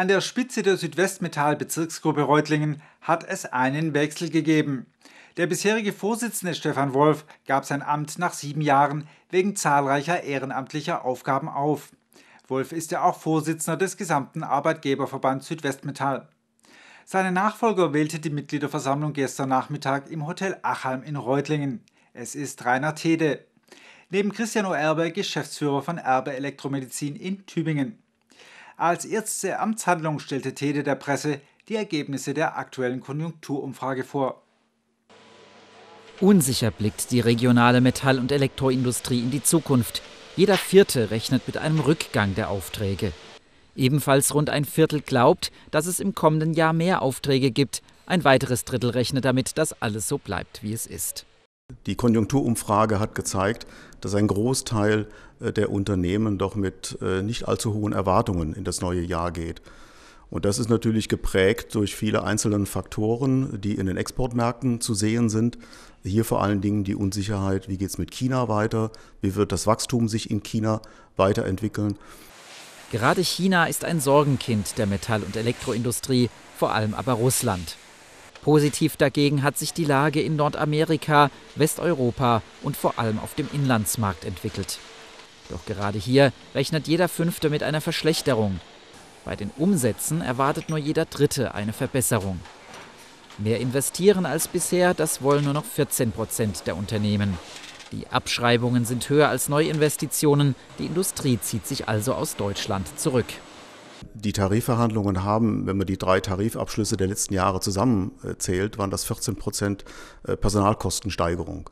An der Spitze der Südwestmetall-Bezirksgruppe Reutlingen hat es einen Wechsel gegeben. Der bisherige Vorsitzende Stefan Wolf gab sein Amt nach sieben Jahren wegen zahlreicher ehrenamtlicher Aufgaben auf. Wolf ist ja auch Vorsitzender des gesamten Arbeitgeberverbands Südwestmetall. Seine Nachfolger wählte die Mitgliederversammlung gestern Nachmittag im Hotel Achalm in Reutlingen. Es ist Rainer Tede. Neben Christian Oerbe Geschäftsführer von Erbe Elektromedizin in Tübingen. Als erste Amtshandlung stellte Tede der Presse die Ergebnisse der aktuellen Konjunkturumfrage vor. Unsicher blickt die regionale Metall- und Elektroindustrie in die Zukunft. Jeder Vierte rechnet mit einem Rückgang der Aufträge. Ebenfalls rund ein Viertel glaubt, dass es im kommenden Jahr mehr Aufträge gibt. Ein weiteres Drittel rechnet damit, dass alles so bleibt, wie es ist. Die Konjunkturumfrage hat gezeigt, dass ein Großteil äh, der Unternehmen doch mit äh, nicht allzu hohen Erwartungen in das neue Jahr geht. Und das ist natürlich geprägt durch viele einzelne Faktoren, die in den Exportmärkten zu sehen sind. Hier vor allen Dingen die Unsicherheit, wie geht es mit China weiter, wie wird das Wachstum sich in China weiterentwickeln. Gerade China ist ein Sorgenkind der Metall- und Elektroindustrie, vor allem aber Russland. Positiv dagegen hat sich die Lage in Nordamerika, Westeuropa und vor allem auf dem Inlandsmarkt entwickelt. Doch gerade hier rechnet jeder Fünfte mit einer Verschlechterung. Bei den Umsätzen erwartet nur jeder Dritte eine Verbesserung. Mehr investieren als bisher, das wollen nur noch 14 Prozent der Unternehmen. Die Abschreibungen sind höher als Neuinvestitionen, die Industrie zieht sich also aus Deutschland zurück. Die Tarifverhandlungen haben, wenn man die drei Tarifabschlüsse der letzten Jahre zusammenzählt, waren das 14 Prozent äh, Personalkostensteigerung.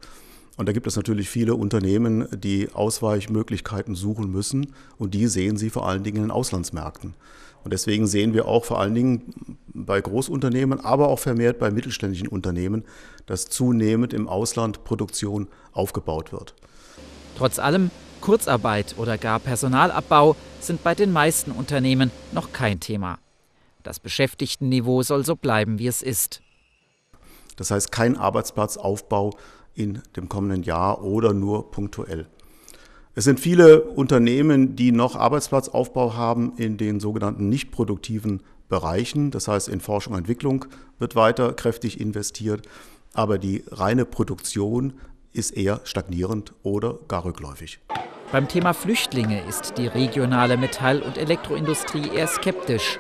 Und da gibt es natürlich viele Unternehmen, die Ausweichmöglichkeiten suchen müssen und die sehen sie vor allen Dingen in den Auslandsmärkten. Und deswegen sehen wir auch vor allen Dingen bei Großunternehmen, aber auch vermehrt bei mittelständischen Unternehmen, dass zunehmend im Ausland Produktion aufgebaut wird. Trotz allem, Kurzarbeit oder gar Personalabbau sind bei den meisten Unternehmen noch kein Thema. Das Beschäftigtenniveau soll so bleiben, wie es ist. Das heißt kein Arbeitsplatzaufbau in dem kommenden Jahr oder nur punktuell. Es sind viele Unternehmen, die noch Arbeitsplatzaufbau haben in den sogenannten nicht produktiven Bereichen. Das heißt, in Forschung und Entwicklung wird weiter kräftig investiert, aber die reine Produktion ist eher stagnierend oder gar rückläufig. Beim Thema Flüchtlinge ist die regionale Metall- und Elektroindustrie eher skeptisch.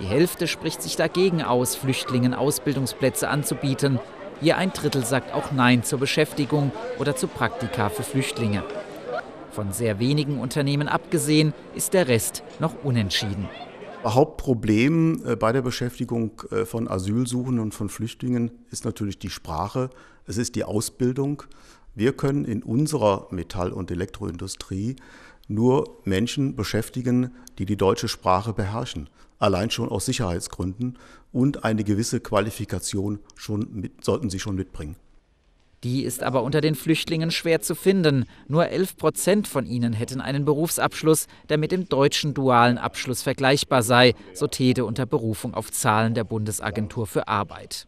Die Hälfte spricht sich dagegen aus, Flüchtlingen Ausbildungsplätze anzubieten. Hier ein Drittel sagt auch Nein zur Beschäftigung oder zu Praktika für Flüchtlinge. Von sehr wenigen Unternehmen abgesehen ist der Rest noch unentschieden. Hauptproblem äh, bei der Beschäftigung äh, von Asylsuchenden und von Flüchtlingen ist natürlich die Sprache, es ist die Ausbildung. Wir können in unserer Metall- und Elektroindustrie nur Menschen beschäftigen, die die deutsche Sprache beherrschen, allein schon aus Sicherheitsgründen und eine gewisse Qualifikation schon mit, sollten sie schon mitbringen. Die ist aber unter den Flüchtlingen schwer zu finden. Nur 11 Prozent von ihnen hätten einen Berufsabschluss, der mit dem deutschen dualen Abschluss vergleichbar sei, so Tede unter Berufung auf Zahlen der Bundesagentur für Arbeit.